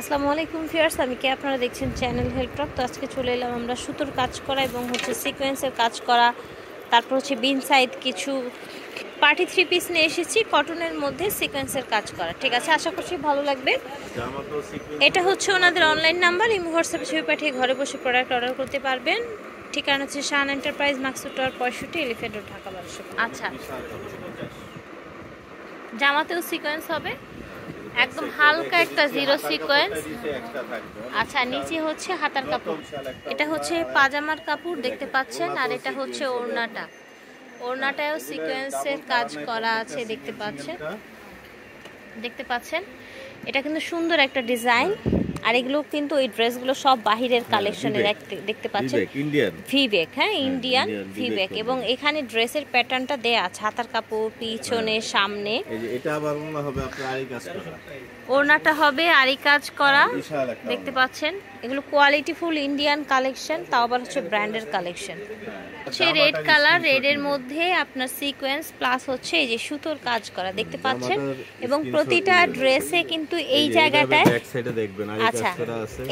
আসসালামু আলাইকুম ফিয়ার্স আমি কে? আপনারা দেখছেন চ্যানেল হেল্পটক তো আজকে চলে এলাম আমরা সুতোর কাজ করা এবং হচ্ছে সিকোয়েন্সের কাজ করা তারপর হচ্ছে বিন সাইড কিছু পার্টি থ্রি পিস নিয়ে এসেছি কটনের মধ্যে সিকোয়েন্সের কাজ করা। ঠিক আছে আশা করছি ভালো লাগবে। এটা হচ্ছে ওনাদের অনলাইন নাম্বার এই হোয়াটসঅ্যাপে ছবি পাঠিয়ে ঘরে বসে প্রোডাক্ট অর্ডার করতে পারবেন। ঠিকানা হচ্ছে শান এন্টারপ্রাইজ মাকসুদ টাওয়ার পঁয়ষট্টি এলিফেন্ট ঢাকা বারোশো আচ্ছা। জামাতেও সিকোয়েন্স হবে। একদম হালকা একটা জিরো সিকোয়েন্স আচ্ছা নিচে হচ্ছে হাতার কাপড়। এটা হচ্ছে পাজামার কাপড়, দেখতে পাচ্ছেন, আর এটা হচ্ছে ওড়নাটা। ওড়নাটায়ও সিকোয়েন্সের কাজ করা আছে, দেখতে পাচ্ছেন। দেখতে পাচ্ছেন? এটা কিন্তু সুন্দর একটা ডিজাইন আর এগুলো কিন্তু ওই ড্রেসগুলো সব বাহিরের কালেকশনের দেখতে পাচ্ছেন। ইন্ডিয়ান ভিবেক হ্যাঁ ইন্ডিয়ান ভিবেক এবং এখানে ড্রেসের প্যাটার্নটা দেয়া আছে হাতার কাপড় পিছনে সামনে। এই এটা আবার মনে হবে আপনার আরি কাজ করা। ওড়নাটা হবে আরি কাজ করা দেখতে পাচ্ছেন। এগুলো কোয়ালিটি ফুল ইন্ডিয়ান কালেকশন তাও আবার হচ্ছে ব্র্যান্ডের কালেকশন হচ্ছে রেড কালার রেডের মধ্যে আপনার সিকোয়েন্স প্লাস হচ্ছে এই যে সুতোর কাজ করা দেখতে পাচ্ছেন। এবং প্রতিটা। ড্রেসে কিন্তু এই জায়গাটায় দেখবেন আচ্ছা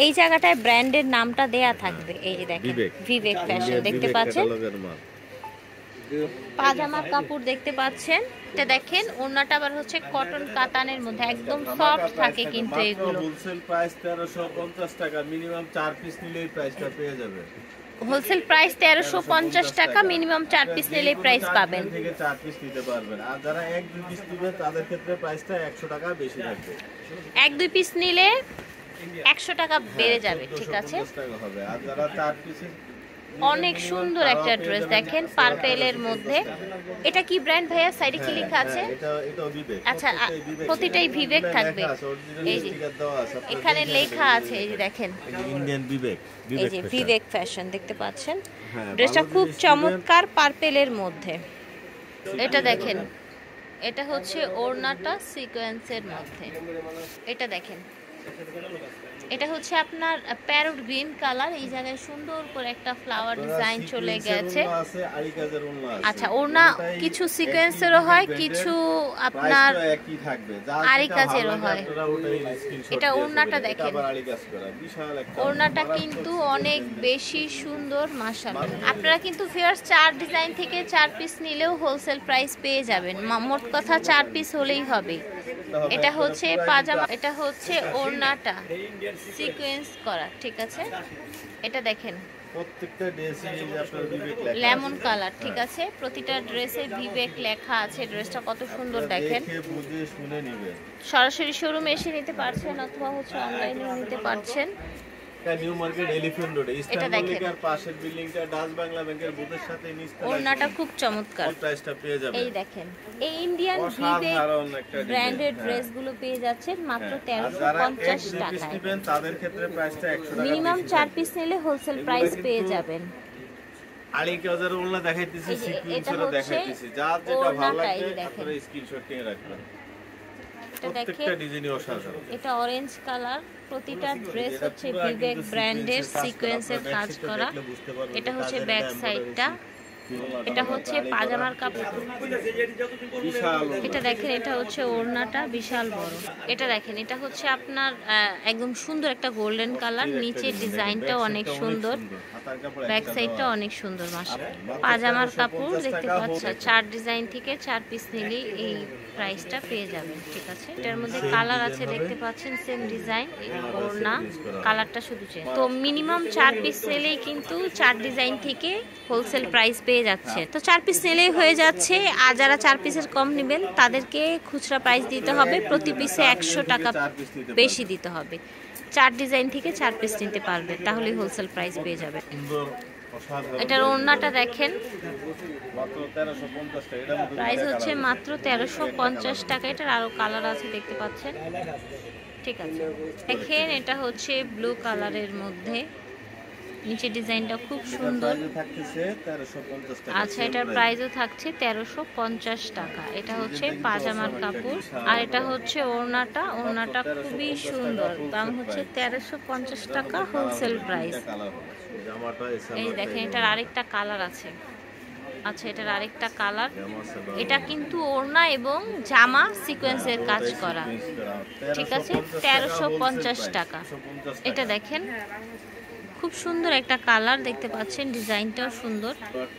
এই জায়গাটায় ব্র্যান্ডের নামটা দেয়া থাকবে এই যে দেখেন বিবেক। ফ্যাশন দেখতে পাচ্ছেন। পাজামার কাপড় দেখতে পাচ্ছেন এটা দেখেন ওড়নাটা আবার হচ্ছে কটন কাতানের মধ্যে একদম সফট থাকে কিন্তু এগুলো। হোলসেল প্রাইস 1350 টাকা মিনিমাম 4 পিস নিলে এই প্রাইসটা পেয়ে যাবে। হোলসেল প্রাইস তেরোশো পঞ্চাশ টাকা মিনিমাম চার পিস নিলেই প্রাইস পাবেন। থেকে 4 পিস নিতে পারবেন। আর যারা এক দুই পিস নেবেন তাদের ক্ষেত্রে প্রাইসটা 100 টাকা বেশি থাকবে। এক দুই পিস নিলে একশো টাকা বেড়ে যাবে ঠিক আছে? 150 টাকা হবে। আর যারা 4 পিস অনেক সুন্দর একটা ড্রেস দেখেন পার্পেলের মধ্যে। এটা কি ব্র্যান্ড ভাইয়া? সাইডে কি লেখা আছে? বিবেক। আচ্ছা। প্রতিটাই বিবেক থাকবে। আছে, এই যে, আছে, এখানে লেখা আছে এই যে দেখেন। ইন্ডিয়ান বিবেক এই যে বিবেক ফ্যাশন দেখতে পাচ্ছেন? হ্যাঁ, ড্রেসটা খুব চমৎকার পার্পেলের মধ্যে। এটা দেখেন। এটা হচ্ছে ওড়নাটা সিকোয়েন্সের মধ্যে। এটা দেখেন। এটা হচ্ছে আপনার প্যারট গ্রিন কালার এই জায়গায় সুন্দর করে একটা ফ্লাওয়ার ডিজাইন চলে গেছে। আচ্ছা দুটোটাই কিছু সিকোয়েন্সেরও হয় কিছু আপনার আরি কাজেরও হয়। এটা ওড়নাটা দেখেন। ওড়নাটা কিন্তু অনেক বেশি সুন্দর মাশাআল্লাহ। আপনারা কিন্তু ফেয়ার চার ডিজাইন থেকে চার পিস নিলেও হোলসেল প্রাইস পেয়ে যাবেন। মোট কথা চার পিস হলেই হবে। এটা হচ্ছে পাজামা এটা হচ্ছে ওড়নাটা সিকোয়েন্স করা ঠিক আছে? এটা দেখেন। প্রত্যেকটা ড্রেসে লেমন কালার ঠিক আছে? প্রতিটা ড্রেসে বিবেক লেখা আছে ড্রেসটা কত সুন্দর দেখেন। সরাসরি শোরুমে এসে নিতে পারছেন অথবা হচ্ছে অনলাইনেও নিতে পারছেন। New Market Elephant Road Eastern পাশের বিল্ডিংটা ডাচ বাংলা ব্যাংকের বুথের সাথে নিচতলায় ওড়নাটা খুব চমৎকার। প্রাইসটা পেয়ে যাবেন। এই দেখেন এই ইন্ডিয়ান ভিভেক ব্র্যান্ডেড design, ড্রেসগুলো পেয়ে যাচ্ছেন মাত্র। আর তেরোশো যারা এক পঞ্চাশ দুই piece টাকায়। নেবেন, তাদের ক্ষেত্রে প্রাইসটা 100 টাকা মিনিমাম পিস নিলে হোলসেল প্রাইস পেয়ে যাবেন। আড়াই হাজার ওড়না দেখাইতেছি সিকুয়েন্সেরও দেখাইতেছি। যার যেটা ভালো ওড়নাটা, এই লাগবে যে দেখেন। আপনারা স্ক্রিনশট নিয়ে রাখবেন। প্রত্যেকটা ডিজাইনই অসাধারণ। এটা অরেঞ্জ কালার প্রতিটা ড্রেস হচ্ছে বিবেক ব্র্যান্ডের সিকোয়েন্সের কাজ করা। এটা হচ্ছে ব্যাক সাইডটা এটা হচ্ছে পাজামার কাপড়। এটা দেখেন, এটা হচ্ছে ওড়নাটা বিশাল বড়। এটা দেখেন, এটা হচ্ছে আপনার একদম সুন্দর একটা গোল্ডেন কালার নিচের ডিজাইনটাও অনেক সুন্দর। ব্যাক সাইডটা অনেক সুন্দর মাসা পাজামার কাপড় দেখতে পাচ্ছেন, চার ডিজাইন থেকে চার পিস নিলেই এই প্রাইসটা পেয়ে যাবেন, ঠিক আছে? এটার মধ্যে কালার আছে, দেখতে পাচ্ছেন সেম ডিজাইন ওড়না কালারটা শুধু তো মিনিমাম চার পিস নিলেই কিন্তু চার ডিজাইন থেকে হোলসেল প্রাইস পেয়ে যাচ্ছে। তো চার পিস নিলেই হয়ে যাচ্ছে। আর যারা চার পিসের কম নেবেন, তাদেরকে খুচরা প্রাইস দিতে হবে। প্রতি পিসে একশো টাকা বেশি দিতে হবে। চার ডিজাইন থেকে চার পিস নিতে পারবে তাহলে হোলসেল প্রাইস পেয়ে যাবে এটার ওড়নাটা দেখেন। মাত্র 1350 টাকা এটার মধ্যে প্রাইস হচ্ছে মাত্র তেরোশো পঞ্চাশ টাকা। এটার আরও কালার আছে, দেখতে পাচ্ছেন? ঠিক আছে। দেখেন, এটা হচ্ছে ব্লু কালারের মধ্যে। নিচে ডিজাইনটা খুব সুন্দর। প্রাইসে থাকতেছে 1350 টাকা। আচ্ছা এটার। প্রাইসও থাকছে তেরোশো পঞ্চাশ টাকা। এটা হচ্ছে পাজামার কাপড়। আর এটা হচ্ছে ওড়নাটা। ওড়নাটা খুবই সুন্দর। দাম হচ্ছে তেরোশো পঞ্চাশ টাকা হোলসেল প্রাইস এই দেখেন এটার আরেকটা কালার আছে। আচ্ছা এটার আরেকটা কালার এটা কিন্তু ওড়না এবং জামা সিকোয়েন্সের কাজ করা। ঠিক আছে? তেরোশো পঞ্চাশ টাকা। এটা দেখেন। খুব সুন্দর একটা কালার দেখতে পাচ্ছেন, ডিজাইনটাও সুন্দর।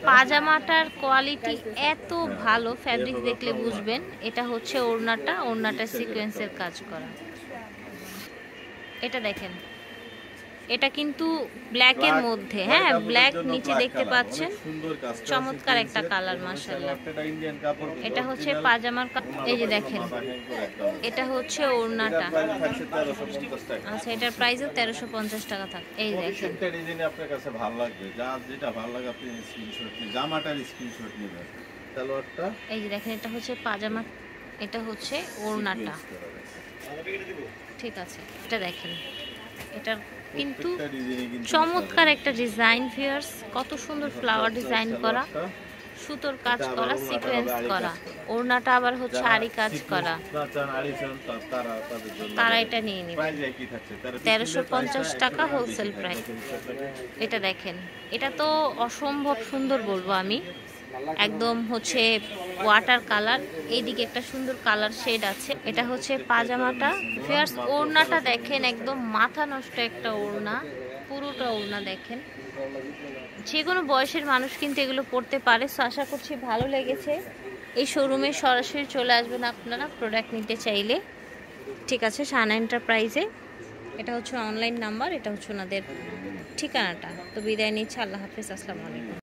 পাজামাটার কোয়ালিটি এত ভালো, ফ্যাব্রিক দেখলে বুঝবেন, এটা হচ্ছে ওড়নাটা ওড়নাটা সিকোয়েন্সের কাজ করা। এটা দেখেন। এটা কিন্তু ব্ল্যাকের মধ্যে হ্যাঁ ব্ল্যাক নিচে দেখতে পাচ্ছেন। চমৎকার একটা কালার মাশাআল্লাহ। এটা হচ্ছে পাজামার এই যে দেখেন। এটা হচ্ছে ওড়নাটা। 1350। আচ্ছা এটার প্রাইসও তেরোশো পঞ্চাশ টাকা থাকে এই দেখেন। প্রত্যেকটা ডিজাইন আপনার কাছে ভালো লাগবে। যা যেটা ভালো লাগে আপনি স্ক্রিনশট নিয়ে জামাটার স্ক্রিনশট নেবেন। সালোয়ারটা এই যে দেখেন এটা হচ্ছে পাজামা এটা হচ্ছে ওড়নাটা। ঠিক আছে এটা দেখেন। এটার কিন্তু চমৎকার একটা ডিজাইন ফিয়ার্স কত সুন্দর ফ্লাওয়ার ডিজাইন করা। সুতোর কাজ করা সিকোয়েন্স করা। ওড়নাটা আবার হচ্ছে আরি কাজ করা। তারা এটা নিয়ে নেবে। প্রাইস তেরোশো পঞ্চাশ টাকা হোলসেল price এটা দেখেন। এটা তো অসম্ভব সুন্দর বলব আমি। একদম হচ্ছে ওয়াটার কালার এইদিকে একটা সুন্দর কালার শেড আছে। এটা হচ্ছে পাজামাটা। ফেয়ার্স ওড়নাটা দেখেন, একদম মাথা নষ্ট একটা ওড়না। পুরোটা ওড়না দেখেন। যে কোনো বয়সের মানুষ কিন্তু এগুলো পড়তে পারে। সো আশা করছি ভালো লেগেছে। এই শোরুমে সরাসরি চলে আসবেন আপনারা প্রোডাক্ট নিতে চাইলে। ঠিক আছে সানা এন্টারপ্রাইজে এটা হচ্ছে অনলাইন নাম্বার এটা হচ্ছে ওনাদের ঠিকানাটা। তো বিদায় নিচ্ছে, আল্লাহ হাফিজ, আসসালামু আলাইকুম।